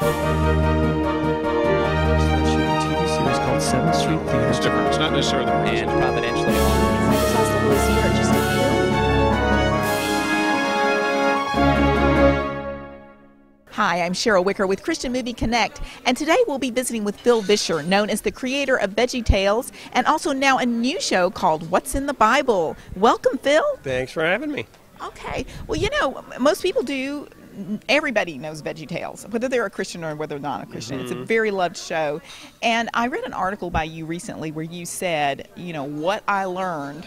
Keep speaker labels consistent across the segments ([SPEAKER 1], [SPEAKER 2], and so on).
[SPEAKER 1] TV series called Seventh Street Theater.
[SPEAKER 2] It's different. It's not necessarily the
[SPEAKER 3] and providentially on.
[SPEAKER 4] It's like the whole year, just a
[SPEAKER 5] Hi, I'm Cheryl Wicker with Christian Movie Connect, and today we'll be visiting with Phil Vischer, known as the creator of Veggie Tales, and also now a new show called What's in the Bible. Welcome, Phil.
[SPEAKER 6] Thanks for having me.
[SPEAKER 5] Okay. Well, you know, most people do. Everybody knows Veggie Tales, whether they're a Christian or whether they're not a Christian. It's a very loved show. And I read an article by you recently where you said, you know, what I learned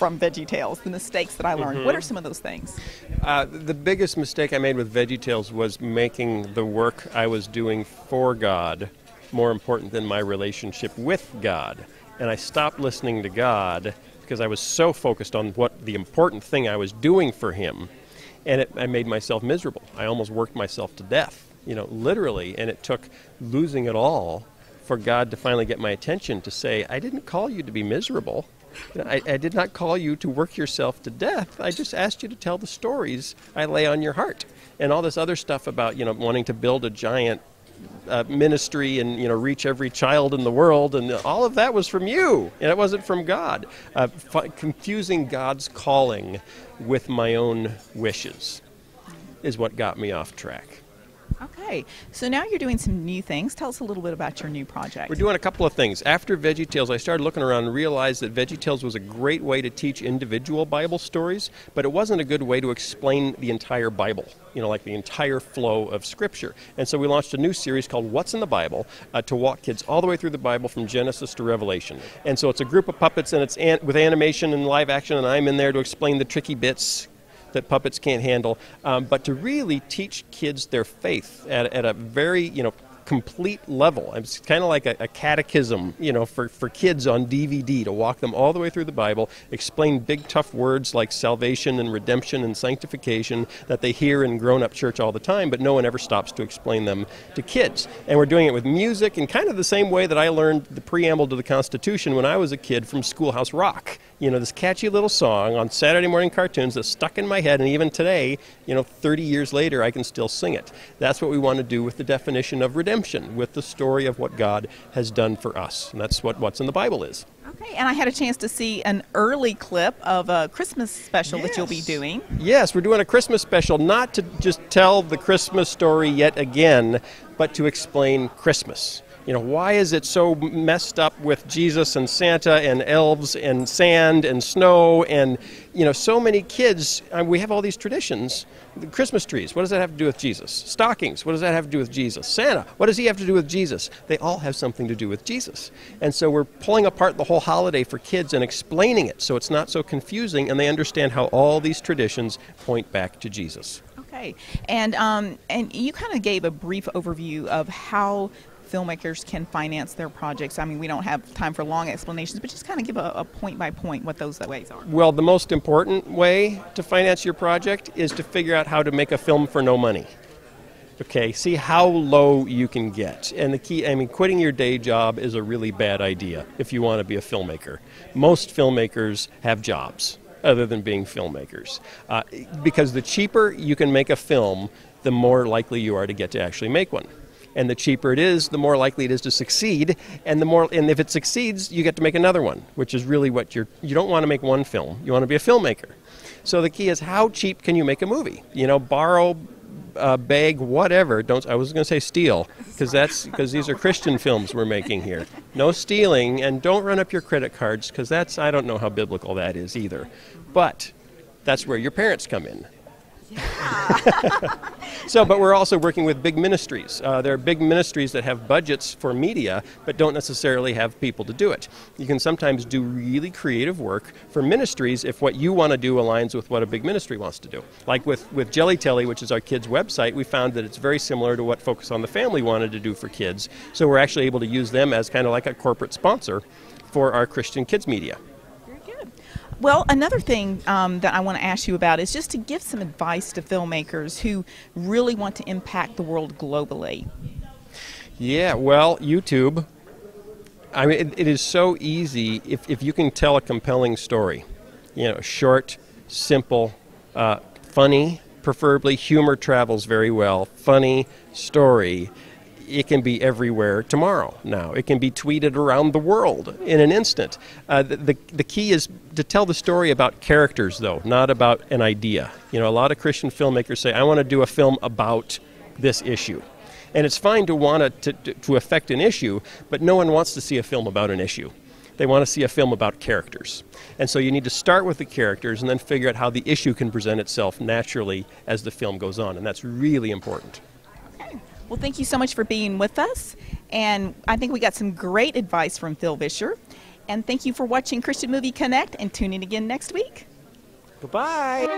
[SPEAKER 5] from Veggie Tales, the mistakes that I learned. What are some of those things?
[SPEAKER 6] Uh, the biggest mistake I made with VeggieTales was making the work I was doing for God more important than my relationship with God. And I stopped listening to God because I was so focused on what the important thing I was doing for Him, and it, I made myself miserable. I almost worked myself to death, you know, literally. And it took losing it all for God to finally get my attention to say, I didn't call you to be miserable. I, I did not call you to work yourself to death. I just asked you to tell the stories I lay on your heart. And all this other stuff about, you know, wanting to build a giant uh, ministry and you know reach every child in the world and all of that was from you and it wasn't from god. Uh, f- confusing god's calling with my own wishes is what got me off track
[SPEAKER 5] Okay. So now you're doing some new things. Tell us a little bit about your new project.
[SPEAKER 6] We're doing a couple of things. After VeggieTales, I started looking around and realized that VeggieTales was a great way to teach individual Bible stories, but it wasn't a good way to explain the entire Bible, you know, like the entire flow of Scripture. And so we launched a new series called What's in the Bible uh, to walk kids all the way through the Bible from Genesis to Revelation. And so it's a group of puppets and it's an- with animation and live action, and I'm in there to explain the tricky bits that puppets can't handle, um, but to really teach kids their faith at, at a very, you know, complete level. It's kind of like a, a catechism, you know, for, for kids on DVD to walk them all the way through the Bible, explain big tough words like salvation and redemption and sanctification that they hear in grown up church all the time, but no one ever stops to explain them to kids. And we're doing it with music in kind of the same way that I learned the preamble to the Constitution when I was a kid from Schoolhouse Rock. You know, this catchy little song on Saturday morning cartoons that stuck in my head, and even today, you know, 30 years later, I can still sing it. That's what we want to do with the definition of redemption, with the story of what God has done for us. And that's what What's in the Bible is.
[SPEAKER 5] Okay. And I had a chance to see an early clip of a Christmas special that you'll be doing.
[SPEAKER 6] Yes, we're doing a Christmas special, not to just tell the Christmas story yet again, but to explain Christmas. You know, why is it so messed up with Jesus and Santa and elves and sand and snow and, you know, so many kids? Uh, we have all these traditions. Christmas trees, what does that have to do with Jesus? Stockings, what does that have to do with Jesus? Santa, what does he have to do with Jesus? They all have something to do with Jesus. And so we're pulling apart the whole holiday for kids and explaining it so it's not so confusing and they understand how all these traditions point back to Jesus.
[SPEAKER 5] Okay. And um, and you kind of gave a brief overview of how filmmakers can finance their projects. I mean, we don't have time for long explanations, but just kind of give a, a point by point what those ways are.
[SPEAKER 6] Well, the most important way to finance your project is to figure out how to make a film for no money. Okay, see how low you can get. And the key, I mean, quitting your day job is a really bad idea if you want to be a filmmaker. Most filmmakers have jobs other than being filmmakers. Uh, because the cheaper you can make a film, the more likely you are to get to actually make one. And the cheaper it is, the more likely it is to succeed. And the more, and if it succeeds, you get to make another one, which is really what you're. You don't want to make one film. You want to be a filmmaker. So the key is how cheap can you make a movie? You know, borrow, uh, beg, whatever. Don't. I was going to say steal because that's because these are Christian films we're making here. No stealing, and don't run up your credit cards because that's I don't know how biblical that is either. But that's where your parents come in. So, but we're also working with big ministries. Uh, there are big ministries that have budgets for media, but don't necessarily have people to do it. You can sometimes do really creative work for ministries if what you want to do aligns with what a big ministry wants to do. Like with, with Jelly Telly, which is our kids' website, we found that it's very similar to what Focus on the Family wanted to do for kids. So we're actually able to use them as kind of like a corporate sponsor for our Christian kids media.
[SPEAKER 5] Well, another thing um, that I want to ask you about is just to give some advice to filmmakers who really want to impact the world globally.
[SPEAKER 6] Yeah, well, YouTube. I mean, it, it is so easy if, if you can tell a compelling story. You know, short, simple, uh, funny, preferably humor travels very well, funny story. It can be everywhere tomorrow now. It can be tweeted around the world in an instant. Uh, the, the, the key is to tell the story about characters, though, not about an idea. You know, a lot of Christian filmmakers say, I want to do a film about this issue. And it's fine to want to, to, to affect an issue, but no one wants to see a film about an issue. They want to see a film about characters. And so you need to start with the characters and then figure out how the issue can present itself naturally as the film goes on. And that's really important.
[SPEAKER 5] Well, thank you so much for being with us. And I think we got some great advice from Phil Vischer. And thank you for watching Christian Movie Connect and tune in again next week.
[SPEAKER 2] Goodbye.